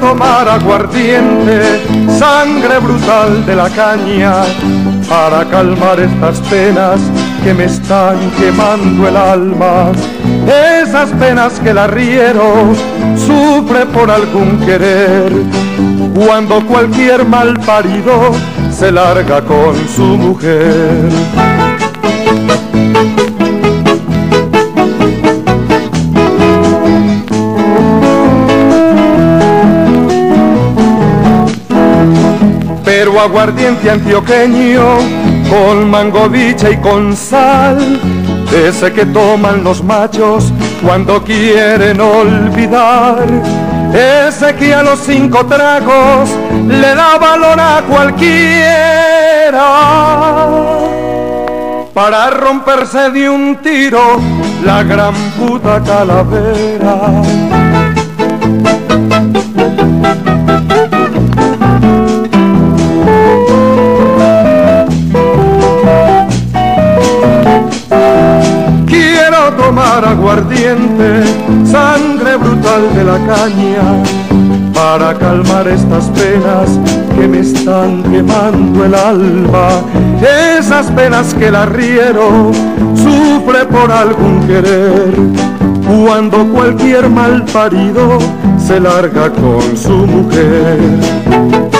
tomar aguardiente, sangre brutal de la caña, para calmar estas penas que me están quemando el alma. Esas penas que el arriero sufre por algún querer, cuando cualquier mal parido se larga con su mujer. Pero aguardiente antioqueño con mangovicha y con sal, ese que toman los machos cuando quieren olvidar, ese que a los cinco tragos le da valor a cualquiera. Para romperse de un tiro la gran puta calavera. Tomar aguardiente, sangre brutal de la caña, para calmar estas penas que me están quemando el alma. Esas penas que el arriero sufre por algún querer, cuando cualquier mal parido se larga con su mujer.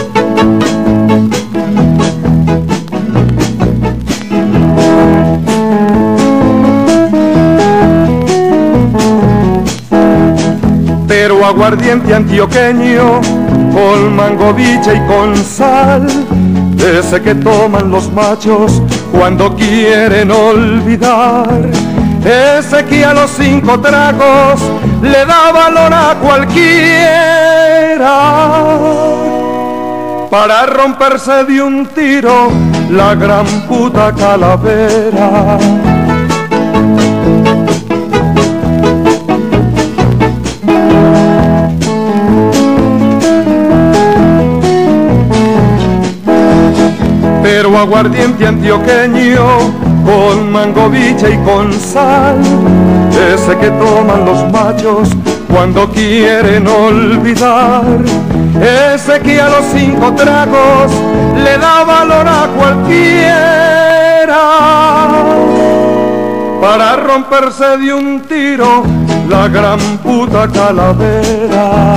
Pero aguardiente antioqueño con mangovicha y con sal, ese que toman los machos cuando quieren olvidar, ese que a los cinco tragos le da valor a cualquiera. Para romperse de un tiro la gran puta calavera. Aguardiente antioqueño con mangovicha y con sal, ese que toman los machos cuando quieren olvidar, ese que a los cinco tragos le da valor a cualquiera. Para romperse de un tiro la gran puta calavera.